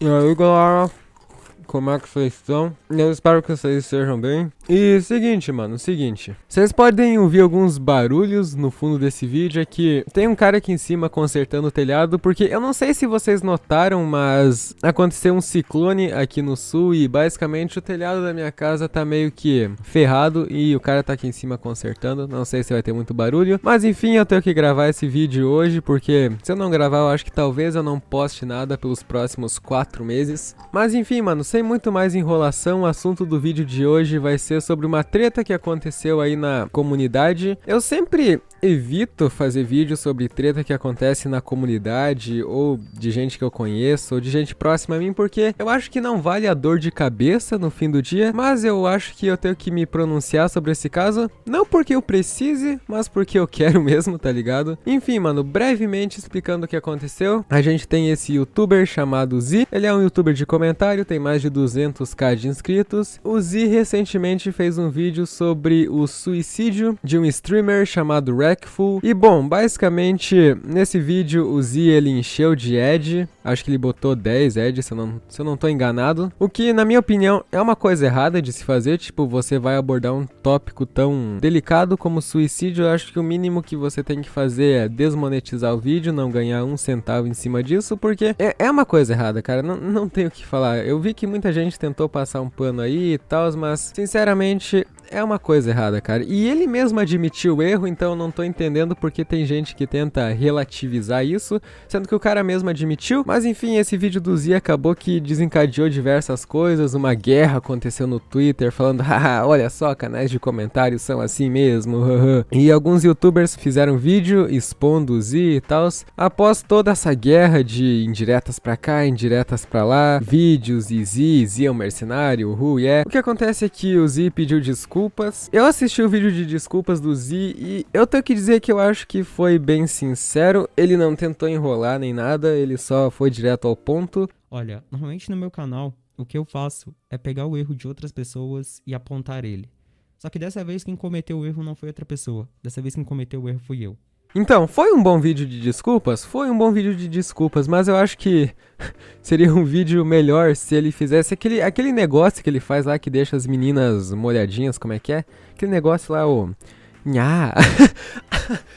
E aí galera, como é que vocês estão? Eu espero que vocês estejam bem. E seguinte, mano, seguinte. Vocês podem ouvir alguns barulhos no fundo desse vídeo aqui. Tem um cara aqui em cima consertando o telhado, porque eu não sei se vocês notaram, mas aconteceu um ciclone aqui no sul e basicamente o telhado da minha casa tá meio que ferrado e o cara tá aqui em cima consertando. Não sei se vai ter muito barulho, mas enfim, eu tenho que gravar esse vídeo hoje, porque se eu não gravar, eu acho que talvez eu não poste nada pelos próximos quatro meses. Mas enfim, mano, sem muito mais enrolação, o assunto do vídeo de hoje vai ser sobre uma treta que aconteceu aí na comunidade. Eu sempre evito fazer vídeo sobre treta que acontece na comunidade ou de gente que eu conheço ou de gente próxima a mim, porque eu acho que não vale a dor de cabeça no fim do dia, mas eu acho que eu tenho que me pronunciar sobre esse caso, não porque eu precise, mas porque eu quero mesmo, tá ligado? Enfim, mano, brevemente explicando o que aconteceu, a gente tem esse youtuber chamado Z, ele é um youtuber de comentário, tem mais de 200k de inscritos. O Z recentemente fez um vídeo sobre o suicídio de um streamer chamado Red Wreckful. E bom, basicamente, nesse vídeo o Z ele encheu de Ed. Acho que ele botou 10 Ed, se eu, não, se eu não tô enganado. O que, na minha opinião, é uma coisa errada de se fazer. Tipo, você vai abordar um tópico tão delicado como suicídio. Eu acho que o mínimo que você tem que fazer é desmonetizar o vídeo, não ganhar um centavo em cima disso, porque é, é uma coisa errada, cara. Não, não tenho o que falar. Eu vi que muita gente tentou passar um pano aí e tal, mas sinceramente é uma coisa errada, cara. E ele mesmo admitiu o erro, então não tô entendendo porque tem gente que tenta relativizar isso, sendo que o cara mesmo admitiu. Mas enfim, esse vídeo do Z acabou que desencadeou diversas coisas, uma guerra aconteceu no Twitter falando, haha, olha só, canais de comentários são assim mesmo, e alguns youtubers fizeram vídeo expondo o Z e tal. Após toda essa guerra de indiretas pra cá, indiretas pra lá, vídeos e Z, Z é um mercenário, who yeah. O que acontece é que o Z pediu desculpa desculpas. Eu assisti o vídeo de desculpas do Z e eu tenho que dizer que eu acho que foi bem sincero. Ele não tentou enrolar nem nada, ele só foi direto ao ponto. Olha, normalmente no meu canal, o que eu faço é pegar o erro de outras pessoas e apontar ele. Só que dessa vez quem cometeu o erro não foi outra pessoa. Dessa vez quem cometeu o erro fui eu. Então, foi um bom vídeo de desculpas? Foi um bom vídeo de desculpas, mas eu acho que seria um vídeo melhor se ele fizesse aquele, aquele negócio que ele faz lá que deixa as meninas molhadinhas, como é que é? Aquele negócio lá, o. Nha!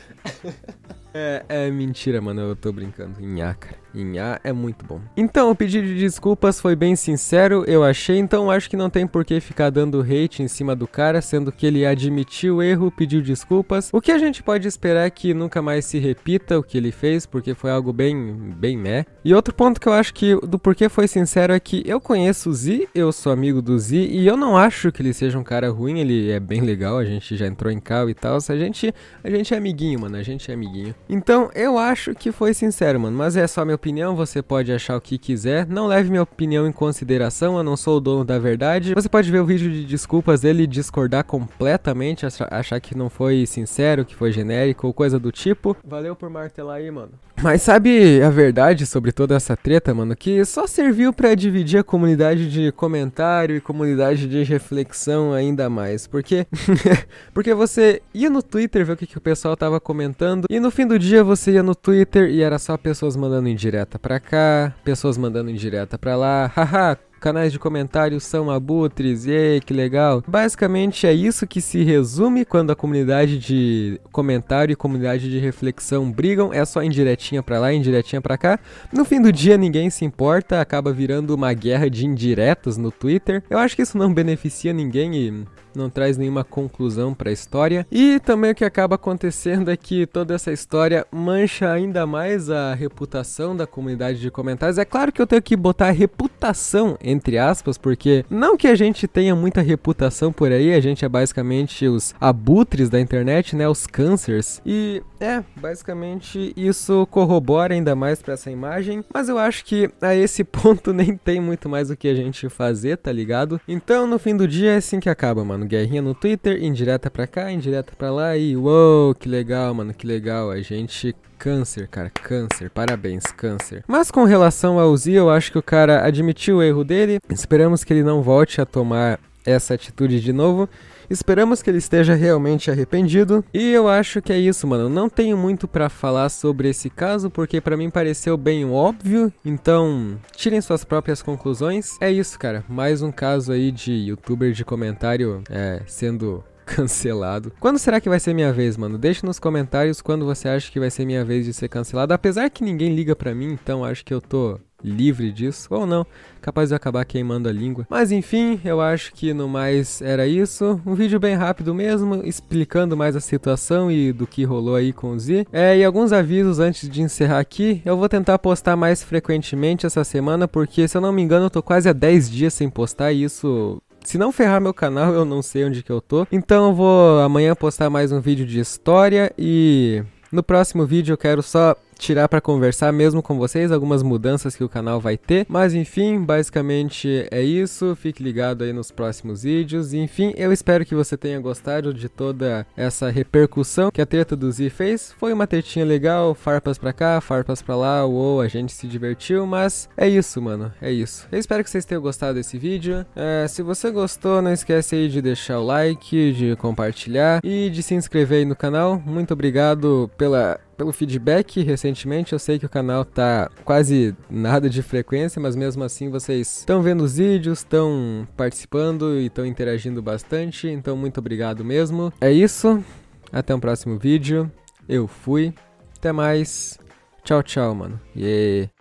é, mentira, mano, eu tô brincando. Nha, cara. Inhá é muito bom. Então, o pedido de desculpas foi bem sincero, eu achei, então acho que não tem por que ficar dando hate em cima do cara, sendo que ele admitiu o erro, pediu desculpas. O que a gente pode esperar é que nunca mais se repita o que ele fez, porque foi algo bem, bem meh. E outro ponto que eu acho que do porquê foi sincero é que eu conheço o Z, eu sou amigo do Z, e eu não acho que ele seja um cara ruim, ele é bem legal, a gente já entrou em cal e tal, a gente, a gente é amiguinho, mano, a gente é amiguinho. Então, eu acho que foi sincero, mano, mas é só meu opinião, você pode achar o que quiser. Não leve minha opinião em consideração, eu não sou o dono da verdade. Você pode ver o vídeo de desculpas dele e discordar completamente, achar que não foi sincero, que foi genérico ou coisa do tipo. Valeu por martelar aí, mano. Mas sabe a verdade sobre toda essa treta, mano? Que só serviu para dividir a comunidade de comentário e comunidade de reflexão ainda mais. Porque porque você ia no Twitter ver o que, que o pessoal tava comentando e no fim do dia você ia no Twitter e era só pessoas mandando indireta pra cá, pessoas mandando indireta pra lá. Haha, canais de comentários são abutres, e que legal. Basicamente é isso que se resume quando a comunidade de comentário e comunidade de reflexão brigam, é só indiretinha pra lá, indiretinha pra cá. No fim do dia ninguém se importa, acaba virando uma guerra de indiretas no Twitter. Eu acho que isso não beneficia ninguém e não traz nenhuma conclusão para a história. E também o que acaba acontecendo é que toda essa história mancha ainda mais a reputação da comunidade de comentários. É claro que eu tenho que botar reputação entre aspas, porque não que a gente tenha muita reputação por aí, a gente é basicamente os abutres da internet, né, os cânceres. E é, basicamente isso corrobora ainda mais para essa imagem, mas eu acho que a esse ponto nem tem muito mais o que a gente fazer, tá ligado? Então, no fim do dia é assim que acaba, mano. Guerrinha no Twitter, indireta pra cá, indireta pra lá e uou, que legal, mano, que legal. A gente câncer, cara, câncer. Parabéns, câncer. Mas com relação ao Z, eu acho que o cara admitiu o erro dele. Esperamos que ele não volte a tomar essa atitude de novo. Esperamos que ele esteja realmente arrependido. E eu acho que é isso, mano. Não tenho muito para falar sobre esse caso, porque para mim pareceu bem óbvio. Então, tirem suas próprias conclusões. É isso, cara. Mais um caso aí de youtuber de comentário é, sendo cancelado. Quando será que vai ser minha vez, mano? Deixe nos comentários quando você acha que vai ser minha vez de ser cancelado. Apesar que ninguém liga pra mim, então acho que eu tô livre disso, ou não, capaz de acabar queimando a língua. Mas enfim, eu acho que no mais era isso. Um vídeo bem rápido mesmo, explicando mais a situação e do que rolou aí com o Z. É, e alguns avisos antes de encerrar aqui. Eu vou tentar postar mais frequentemente essa semana, porque se eu não me engano, eu tô quase há 10 dias sem postar e isso se não ferrar meu canal, eu não sei onde que eu tô. Então eu vou amanhã postar mais um vídeo de história e no próximo vídeo eu quero só tirar para conversar mesmo com vocês algumas mudanças que o canal vai ter. Mas enfim, basicamente é isso. Fique ligado aí nos próximos vídeos. Enfim, eu espero que você tenha gostado de toda essa repercussão que a treta do Z fez. Foi uma tretinha legal, farpas pra cá, farpas pra lá, uou, a gente se divertiu, mas é isso, mano, é isso. Eu espero que vocês tenham gostado desse vídeo. É, se você gostou, não esquece aí de deixar o like, de compartilhar e de se inscrever aí no canal. Muito obrigado pela pelo feedback recentemente. Eu sei que o canal tá quase nada de frequência, mas mesmo assim vocês estão vendo os vídeos, estão participando e estão interagindo bastante. Então, muito obrigado mesmo. É isso. Até um próximo vídeo. Eu fui. Até mais. Tchau, tchau, mano. Yeah.